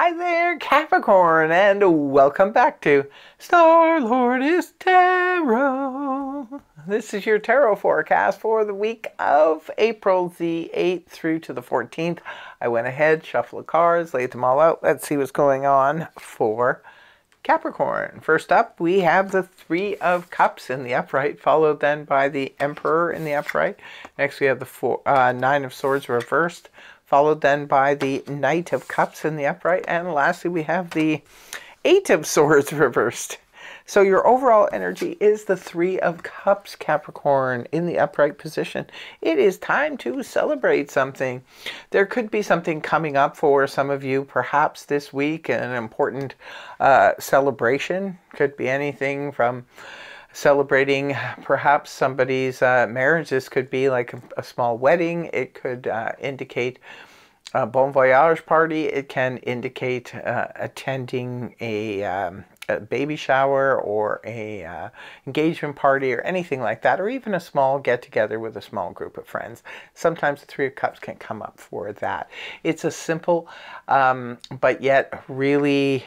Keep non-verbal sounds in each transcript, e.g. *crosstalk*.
Hi there, Capricorn, and welcome back to Star Lordess Tarot. This is your tarot forecast for the week of April the 8th through to the 14th. I went ahead, shuffled the cards, laid them all out. Let's see what's going on for Capricorn. First up, we have the Three of Cups in the upright, followed then by the Emperor in the upright. Next, we have the four, uh, Nine of Swords reversed, followed then by the Knight of Cups in the upright, and lastly we have the Eight of Swords *laughs* reversed. So your overall energy is the Three of Cups, Capricorn, in the upright position. It is time to celebrate something. There could be something coming up for some of you, perhaps this week, an important uh, celebration. Could be anything from celebrating perhaps somebody's uh, marriage. This could be like a, a small wedding. It could uh, indicate a bon voyage party. It can indicate uh, attending a, um, a, baby shower or a uh, engagement party or anything like that, or even a small get together with a small group of friends. Sometimes the Three of Cups can come up for that. It's a simple, um, but yet really.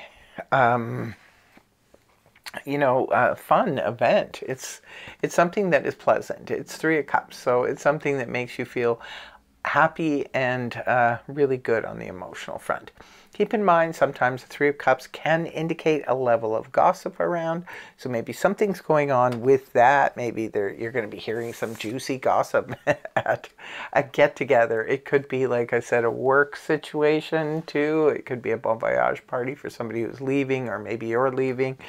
Um, you know, uh, fun event. It's it's something that is pleasant. It's three of cups, so it's something that makes you feel happy and uh, really good on the emotional front. Keep in mind, sometimes the Three of Cups can indicate a level of gossip around. So maybe something's going on with that. Maybe there, you're going to be hearing some juicy gossip *laughs* at a get together. It could be, like I said, a work situation too. It could be a bon voyage party for somebody who's leaving, or maybe you're leaving.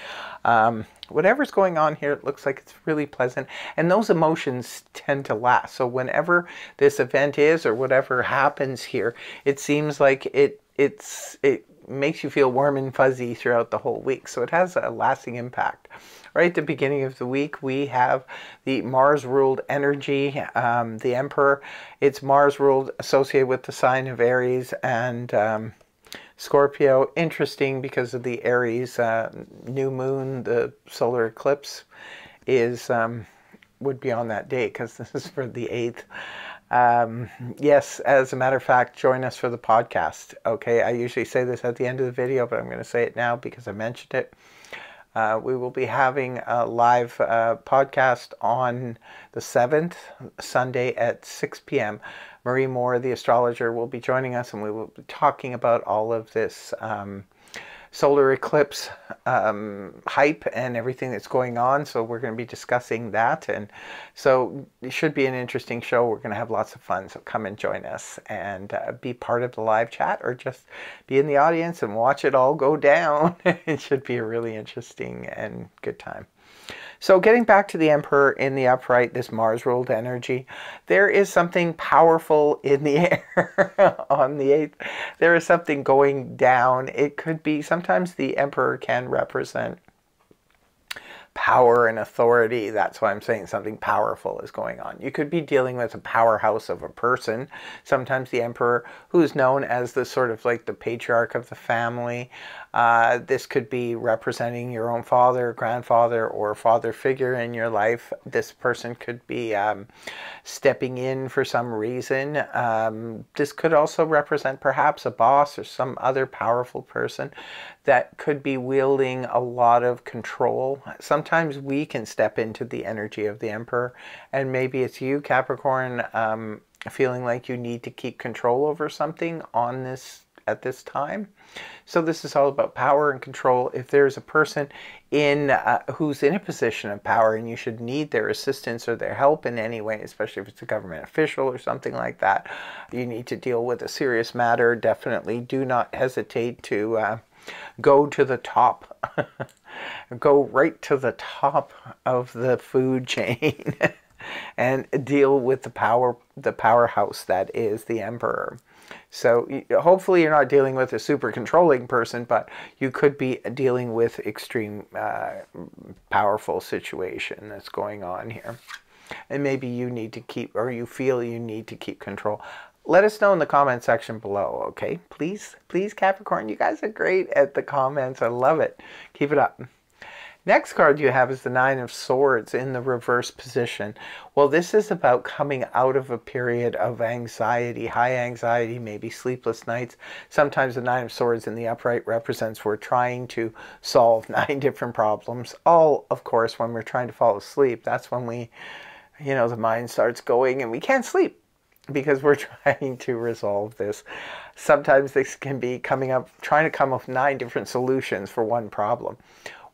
Um, whatever's going on here, it looks like it's really pleasant. And those emotions tend to last. So whenever this event is or whatever happens here, it seems like it it's it makes you feel warm and fuzzy throughout the whole week. So it has a lasting impact. Right at the beginning of the week, we have the Mars ruled energy, um, the Emperor. It's Mars ruled associated with the sign of Aries and um, Scorpio. Interesting because of the Aries uh, new moon, the solar eclipse is um, would be on that day because *laughs* this is for the 8th. Um, yes, as a matter of fact, join us for the podcast. Okay, I usually say this at the end of the video, but I'm going to say it now because I mentioned it. Uh, we will be having a live uh, podcast on the 7th, Sunday at 6 p.m. Marie Moore, the astrologer, will be joining us and we will be talking about all of this um, solar eclipse um, hype and everything that's going on. So we're going to be discussing that. And so it should be an interesting show. We're going to have lots of fun. So come and join us and uh, be part of the live chat or just be in the audience and watch it all go down. *laughs* it should be a really interesting and good time. So getting back to the Emperor in the upright, this Mars ruled energy, there is something powerful in the *laughs* air on the 8th. There is something going down. It could be, sometimes the Emperor can represent power and authority. That's why I'm saying something powerful is going on. You could be dealing with a powerhouse of a person. Sometimes the emperor, who's known as the sort of like the patriarch of the family. Uh, this could be representing your own father, grandfather, or father figure in your life. This person could be um, stepping in for some reason. Um, this could also represent perhaps a boss or some other powerful person that could be wielding a lot of control. Sometimes we can step into the energy of the Emperor, and maybe it's you, Capricorn, um, feeling like you need to keep control over something on this at this time. So this is all about power and control. If there's a person in uh, who's in a position of power and you should need their assistance or their help in any way, especially if it's a government official or something like that, you need to deal with a serious matter. Definitely do not hesitate to uh, go to the top, *laughs* go right to the top of the food chain *laughs* and deal with the power, the powerhouse that is the emperor. So hopefully you're not dealing with a super controlling person, but you could be dealing with extreme uh, powerful situation that's going on here. And maybe you need to keep, or you feel you need to keep control let us know in the comment section below, okay? Please, please, Capricorn, you guys are great at the comments. I love it. Keep it up. Next card you have is the Nine of Swords in the reverse position. Well, this is about coming out of a period of anxiety, high anxiety, maybe sleepless nights. Sometimes the Nine of Swords in the upright represents we're trying to solve *laughs* nine different problems. All, of course, when we're trying to fall asleep, that's when we, you know, the mind starts going and we can't sleep because we're *laughs* trying to resolve this. Sometimes this can be coming up, trying to come up with nine different solutions for one problem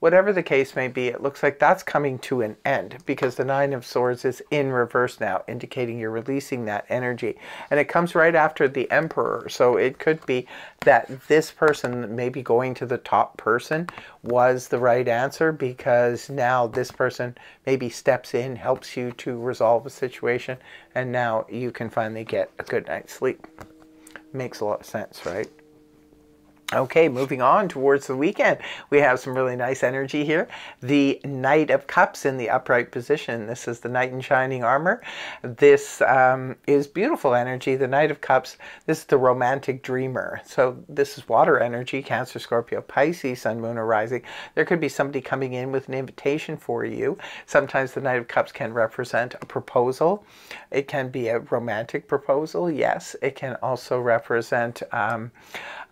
whatever the case may be, it looks like that's coming to an end because the Nine of Swords is in reverse now, indicating you're releasing that energy. And it comes right after the Emperor. So it could be that this person, maybe going to the top person, was the right answer because now this person maybe steps in, helps you to resolve a situation, and now you can finally get a good night's sleep. Makes a lot of sense, right? Okay, moving on towards the weekend. We have some really nice energy here. The Knight of Cups in the upright position. This is the Knight in Shining Armor. This um, is beautiful energy. The Knight of Cups, this is the romantic dreamer. So this is water energy, Cancer, Scorpio, Pisces, Sun, Moon, or Rising. There could be somebody coming in with an invitation for you. Sometimes the Knight of Cups can represent a proposal. It can be a romantic proposal, yes. It can also represent um,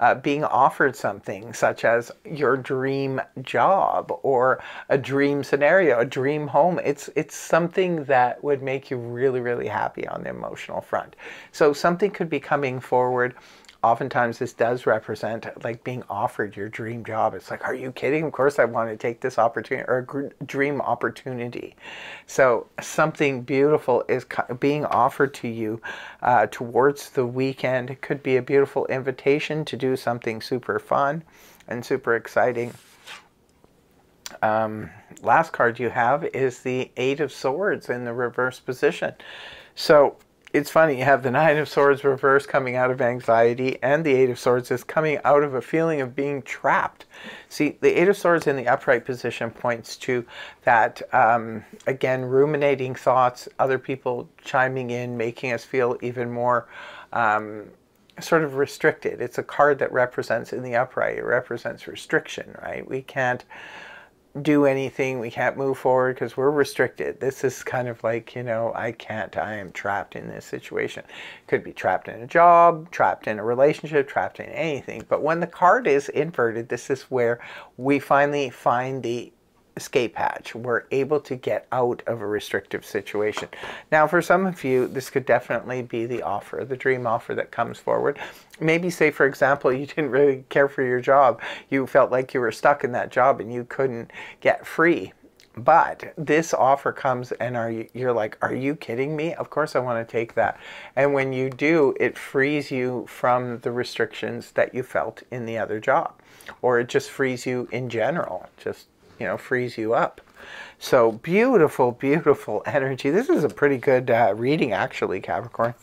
uh, being offered something such as your dream job or a dream scenario, a dream home. It's, it's something that would make you really, really happy on the emotional front. So something could be coming forward oftentimes this does represent like being offered your dream job. It's like, are you kidding? Of course I want to take this opportunity or dream opportunity. So something beautiful is being offered to you uh, towards the weekend. It could be a beautiful invitation to do something super fun and super exciting. Um, last card you have is the Eight of Swords in the reverse position. So it's funny, you have the Nine of Swords reverse coming out of anxiety, and the Eight of Swords is coming out of a feeling of being trapped. See, the Eight of Swords in the upright position points to that, um, again, ruminating thoughts, other people chiming in, making us feel even more. Um, sort of restricted. It's a card that represents in the upright, it represents restriction, right? We can't do anything. We can't move forward because we're restricted. This is kind of like, you know, I can't, I am trapped in this situation. Could be trapped in a job, trapped in a relationship, trapped in anything. But when the card is inverted, this is where we finally find the escape hatch. We're able to get out of a restrictive situation. Now, for some of you, this could definitely be the offer, the dream offer that comes forward. Maybe say, for example, *laughs* you didn't really care for your job. You felt like you were stuck in that job and you couldn't get free. But this offer comes and are you, you're like, are you kidding me? Of course I want to take that. And when you do, it frees you from the restrictions that you felt in the other job. Or it just frees you in general. Just you know, frees you up. So beautiful, beautiful energy. This is a pretty good uh, reading, actually, Capricorn.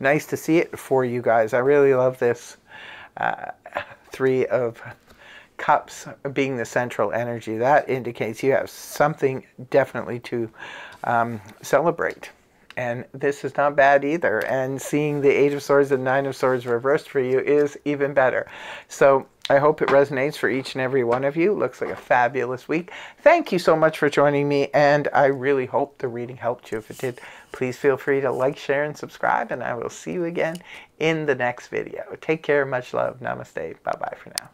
Nice to see it for you guys. I really love this uh, three of cups being the central energy. That indicates you have something definitely to um, celebrate. And this is not bad either. And seeing the Eight of Swords and Nine of Swords reversed for you is even better. So I hope it resonates for each and every one of you. Looks like a fabulous week. Thank you so much for joining me, and I really hope the reading helped you. If it did, please feel free to like, share, and subscribe, and I will see you again in the next video. Take care. Much love. Namaste. Bye-bye for now.